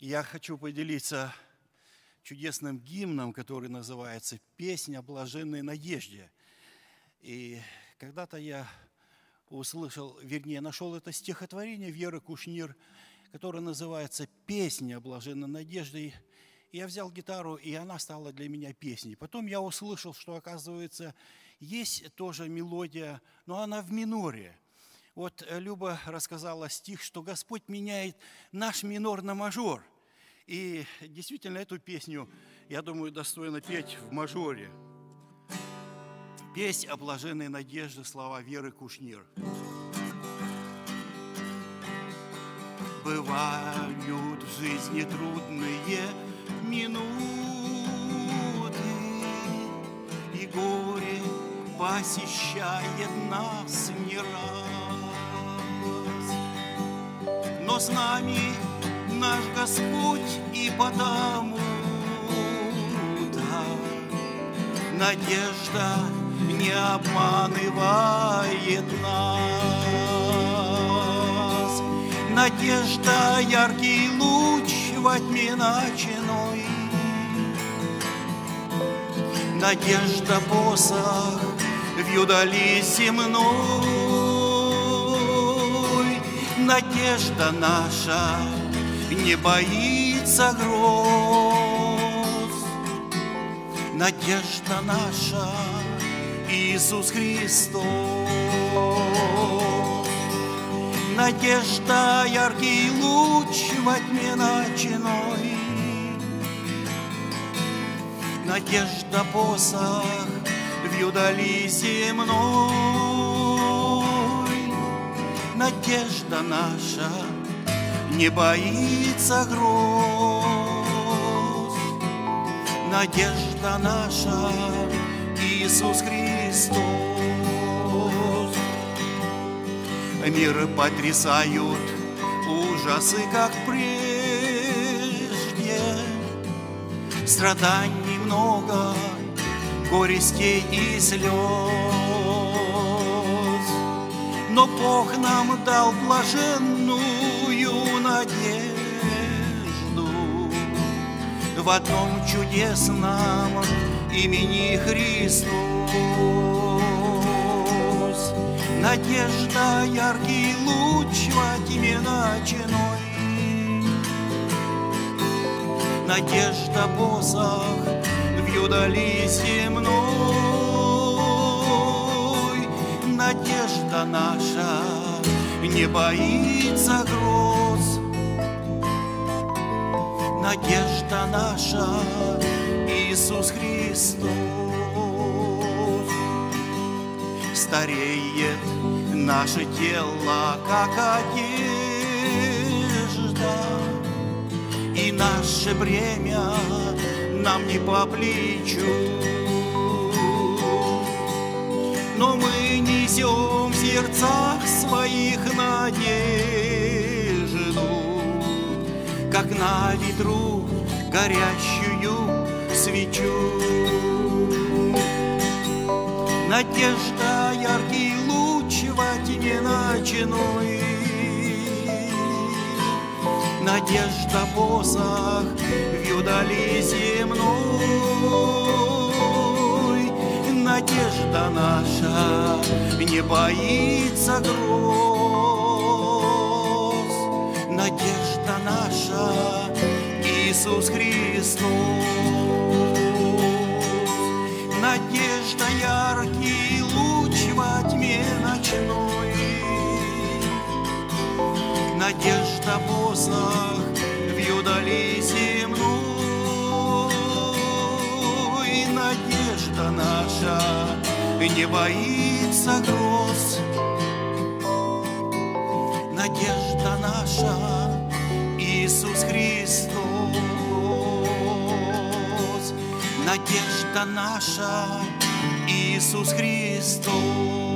Я хочу поделиться чудесным гимном, который называется «Песня о блаженной надежде». И когда-то я услышал, вернее, нашел это стихотворение Веры Кушнир, которое называется «Песня о блаженной надежде». И я взял гитару, и она стала для меня песней. Потом я услышал, что, оказывается, есть тоже мелодия, но она в миноре. Вот Люба рассказала стих, что Господь меняет наш минор на мажор. И действительно эту песню, я думаю, достойно петь в мажоре. Песнь о блаженной надежде, слова Веры Кушнир. Бывают в жизни трудные минуты, И горе посещает нас не раз. С нами наш Господь и потому, да, надежда не обманывает нас. Надежда — яркий луч во тьме ночной. Надежда — посох в юдали земной. Надежда наша не боится гроз. Надежда наша Иисус Христос. Надежда — яркий луч во тьме ночной. Надежда — посох в юдали земной. Надежда наша не боится гроз. Надежда наша Иисус Христос. Мир потрясают ужасы, как прежде. Страданий много, горестей и слез. Но Бог нам дал блаженную надежду в одном чудесном имени Христос. Надежда, яркий луч во тьме ночной. Надежда, посох в юдали земной. Надежда наша не боится гроз. Надежда наша Иисус Христос. Стареет наше тело, как одежда, И наше бремя нам не по плечу. Но мы несем в сердцах своих надежду, Как на ветру горящую свечу. Надежда, яркий луч во тьме ночной. Надежда, посох в юдали земной. Надежда наша не боится гроз. Надежда наша Иисус Христос. Надежда яркий луч во тьме ночной. Надежда посох в юдали Надежда наша не боится гроз. Надежда наша Иисус Христос. Надежда наша Иисус Христос.